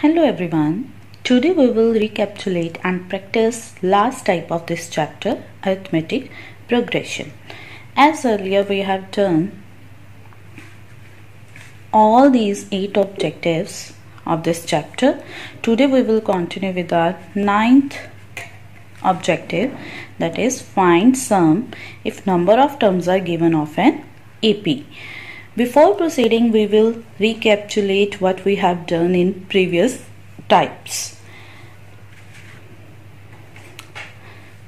Hello everyone. Today we will recapitulate and practice last type of this chapter arithmetic progression. As earlier we have done all these eight objectives of this chapter. Today we will continue with our ninth objective that is find sum if number of terms are given of an AP. Before proceeding, we will recapitulate what we have done in previous types.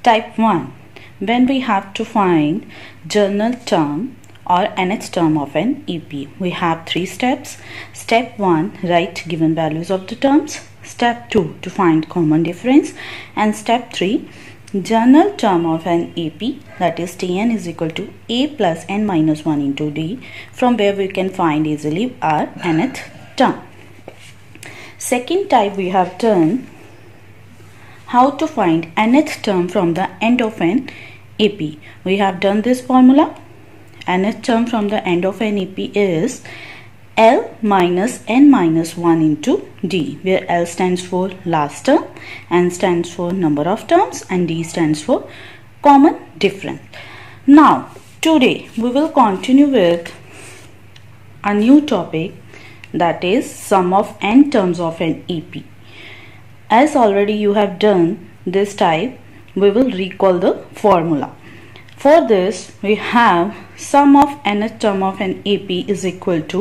Type 1. When we have to find general term or nth term of an AP. We have three steps. Step 1. Write given values of the terms. Step 2. To find common difference. And step 3 General term of an AP that is Tn is equal to A plus n minus 1 into D from where we can find easily our nth term. Second type we have done how to find nth term from the end of an AP. We have done this formula. nth term from the end of an AP is L minus n minus 1 into D where L stands for last term, N stands for number of terms and D stands for common difference. Now today we will continue with a new topic that is sum of n terms of an AP. As already you have done this type we will recall the formula. For this we have sum of nth term of an AP is equal to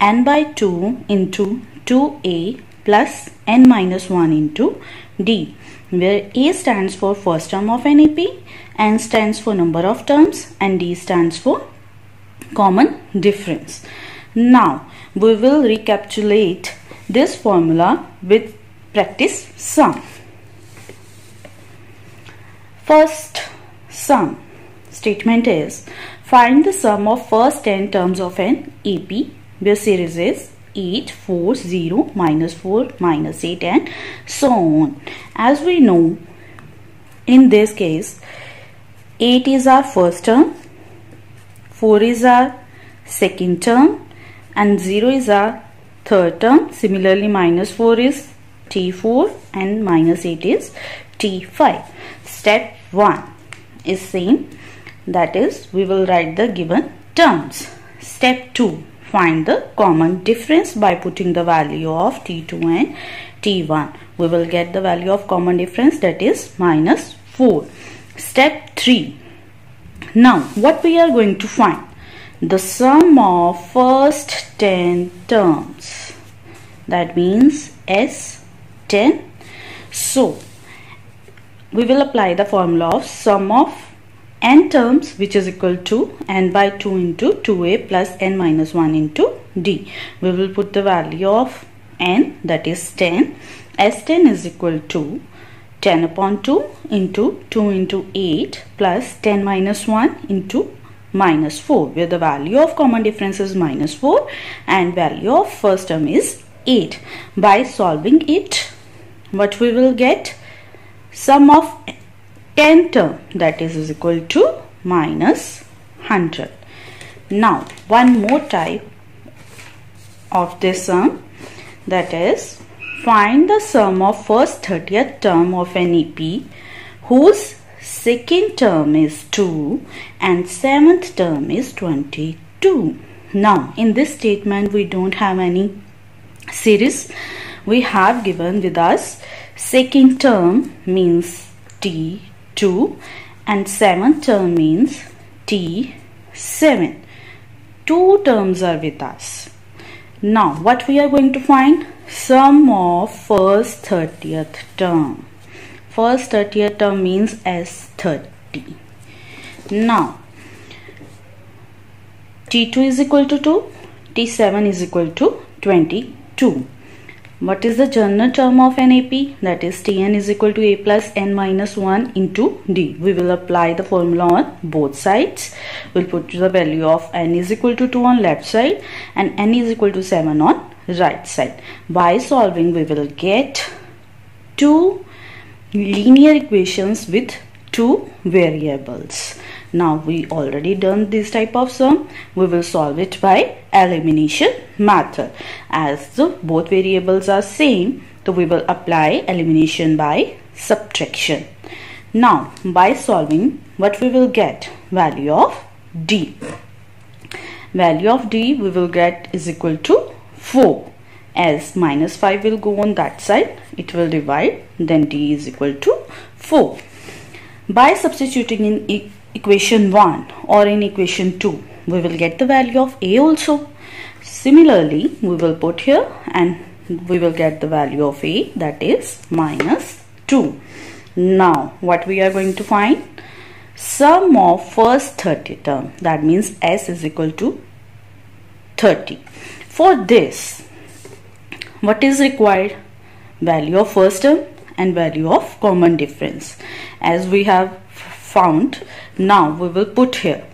n by 2 into 2a plus n minus 1 into d where a stands for first term of an AP, n stands for number of terms and d stands for common difference. Now we will recapitulate this formula with practice sum. First sum statement is find the sum of first 10 terms of an AP where series is 8, 4, 0, minus 4, minus 8 and so on. As we know, in this case, 8 is our first term, 4 is our second term and 0 is our third term. Similarly, minus 4 is T4 and minus 8 is T5. Step 1 is same that is we will write the given terms. Step 2 find the common difference by putting the value of T2 and T1. We will get the value of common difference that is minus 4. Step 3. Now what we are going to find? The sum of first 10 terms. That means S10. So we will apply the formula of sum of n terms which is equal to n by 2 into 2a plus n minus 1 into d. We will put the value of n that is 10. S10 is equal to 10 upon 2 into 2 into 8 plus 10 minus 1 into minus 4 where the value of common difference is minus 4 and value of first term is 8. By solving it what we will get sum of 10 term that is, is equal to minus 100. Now one more type of this sum that is find the sum of first 30th term of an AP whose second term is 2 and seventh term is 22. Now in this statement we don't have any series we have given with us second term means T 2 and 7 term means T7. Two terms are with us. Now what we are going to find? Sum of first 30th term. First 30th term means S30. Now T2 is equal to 2, T7 is equal to 22. What is the general term of an AP? That is Tn is equal to A plus n minus 1 into D. We will apply the formula on both sides. We'll put the value of n is equal to 2 on left side and n is equal to 7 on right side. By solving we will get two linear equations with two variables. Now we already done this type of sum. We will solve it by elimination method. As the both variables are same, so we will apply elimination by subtraction. Now by solving what we will get value of d. Value of d we will get is equal to 4 as minus 5 will go on that side it will divide then d is equal to 4 by substituting in e equation 1 or in equation 2 we will get the value of a also. Similarly we will put here and we will get the value of a that is minus 2 now what we are going to find? Sum of first 30 term that means s is equal to 30 for this what is required? Value of first term and value of common difference. As we have found now we will put here.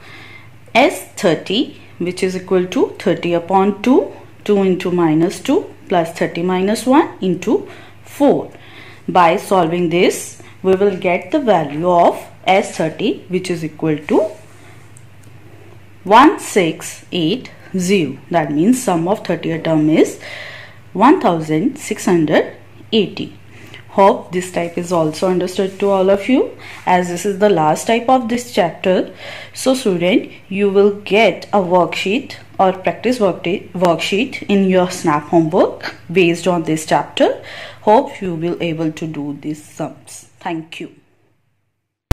S30 which is equal to 30 upon 2 2 into minus 2 plus 30 minus 1 into 4 by solving this we will get the value of s30 which is equal to 1680 that means sum of 30th term is 1680 hope this type is also understood to all of you as this is the last type of this chapter. So student you will get a worksheet or practice worksheet in your snap homework based on this chapter. Hope you will able to do these sums. Thank you